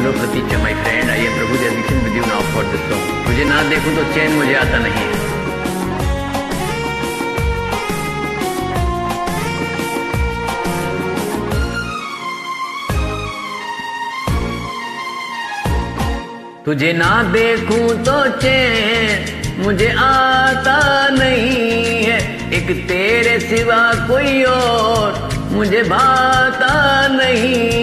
Hello Pratiksha my friend I am Prabhu dedication with you now for this song तुझे ना देखूँ तो चैन मुझे आता नहीं। है तुझे ना देखूँ तो चैन मुझे आता नहीं है। एक तेरे सिवा कोई और मुझे भाता नहीं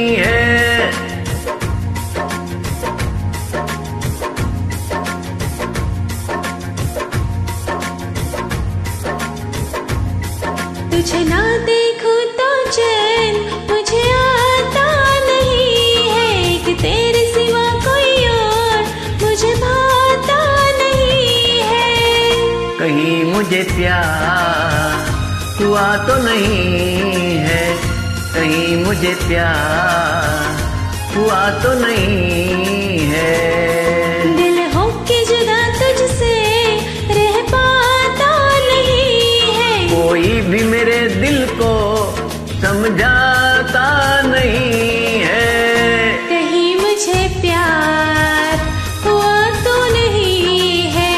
तुझे ना देखूँ तो चैन मुझे आता नहीं है कि तेरे सिवा कोई और मुझे भाता नहीं है। कहीं मुझे प्यार हुआ तो नहीं है। कहीं मुझे प्यार हुआ तो नहीं कोई भी मेरे दिल को समझाता नहीं है। कहीं मुझे प्यार हुआ तो नहीं है।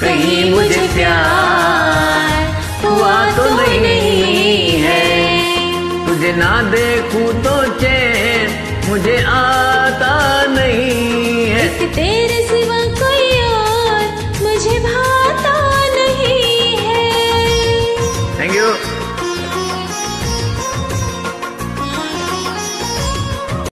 कहीं मुझे प्यार हुआ तो नहीं है। तुझे ना देखूँ